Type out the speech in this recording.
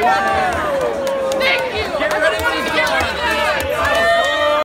Yeah.